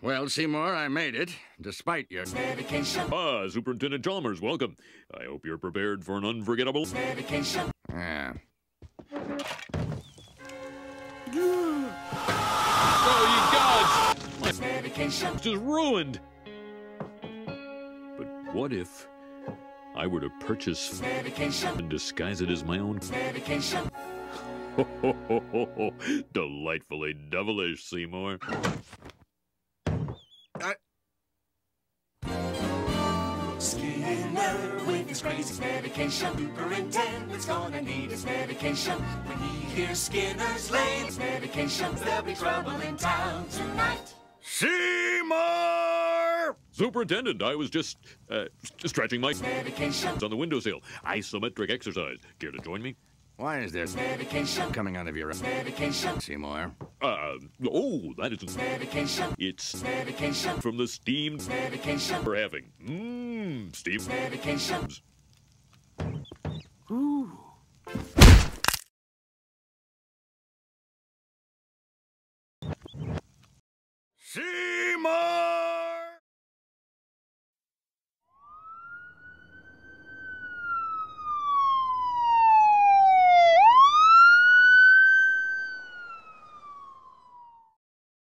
Well, Seymour, I made it, despite your medication. Ah, Superintendent Chalmers, welcome. I hope you're prepared for an unforgettable medication. Yeah. oh, you gods! My medication. It's just ruined. But what if I were to purchase medication and disguise it as my own medication? Ho, ho, ho, ho, ho. Delightfully devilish, Seymour. Skinner with his crazy medication. Superintendent's gonna need his medication. When he hears Skinner's latest medication, there'll be trouble in town tonight. Seymour! Superintendent, I was just uh, stretching my medication on the windowsill. Isometric exercise. Care to join me? Why is there medication coming out of your medication Seymour? Uh, oh, that isn't. medication It's medication from the steamed medication we're having. Mmm, Steve. medication. Ooh. See